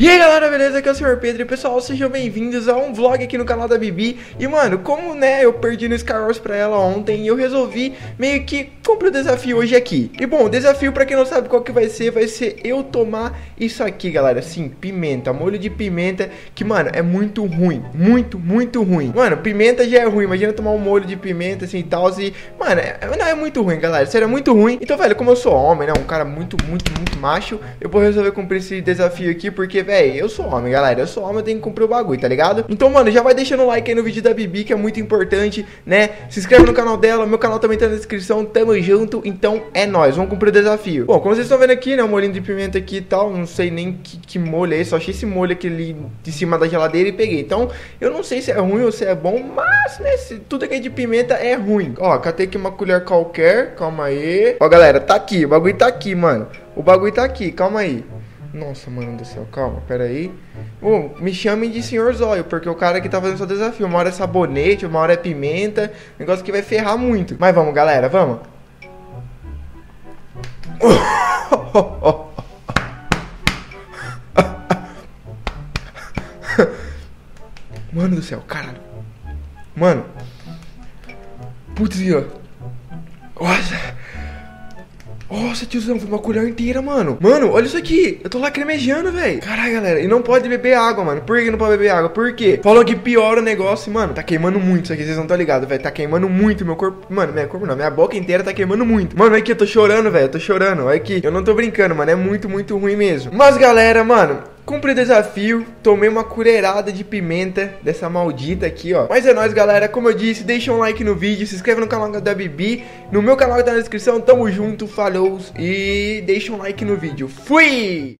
E aí galera, beleza? Aqui é o Sr. Pedro. E pessoal, sejam bem-vindos a um vlog aqui no canal da Bibi. E mano, como né, eu perdi no Skywars pra ela ontem Eu resolvi meio que cumprir o desafio hoje aqui. E bom, o desafio pra quem não sabe qual que vai ser Vai ser eu tomar isso aqui galera, assim, pimenta, molho de pimenta Que mano, é muito ruim, muito, muito ruim. Mano, pimenta já é ruim, imagina tomar um molho de pimenta assim e tal E mano, é, não, é muito ruim galera, sério, é muito ruim. Então velho, como eu sou homem, né, um cara muito, muito, muito macho Eu vou resolver cumprir esse desafio aqui porque velho, eu sou homem, galera. Eu sou homem, eu tenho que cumprir o bagulho, tá ligado? Então, mano, já vai deixando o like aí no vídeo da Bibi, que é muito importante, né? Se inscreve no canal dela, meu canal também tá na descrição. Tamo junto, então é nóis, vamos cumprir o desafio. Bom, como vocês estão vendo aqui, né? O molhinho de pimenta aqui e tal, não sei nem que, que molho é esse, só achei esse molho aqui ali de cima da geladeira e peguei. Então, eu não sei se é ruim ou se é bom, mas, né, se tudo aqui é de pimenta é ruim. Ó, catei aqui uma colher qualquer, calma aí. Ó, galera, tá aqui, o bagulho tá aqui, mano. O bagulho tá aqui, calma aí. Nossa, mano do céu, calma, pera aí. Oh, me chamem de senhor Zóio, porque o cara que tá fazendo seu desafio. Uma hora é sabonete, uma hora é pimenta. Negócio que vai ferrar muito. Mas vamos, galera, vamos. Mano do céu, caralho. Mano. Putz, ó. Nossa. Nossa, tiozão, foi uma colher inteira, mano. Mano, olha isso aqui. Eu tô lacrimejando, velho. Caralho, galera. E não pode beber água, mano. Por que não pode beber água? Por quê? Falou que piora o negócio. Mano, tá queimando muito isso aqui. Vocês não estão ligados, velho. Tá queimando muito meu corpo. Mano, meu corpo não. Minha boca inteira tá queimando muito. Mano, olha aqui. Eu tô chorando, velho. Eu tô chorando. Olha aqui. Eu não tô brincando, mano. É muito, muito ruim mesmo. Mas, galera, mano. Cumpri o desafio, tomei uma colherada de pimenta dessa maldita aqui, ó. Mas é nóis, galera. Como eu disse, deixa um like no vídeo, se inscreve no canal da Bibi. No meu canal tá na descrição, tamo junto, falou e deixa um like no vídeo. Fui!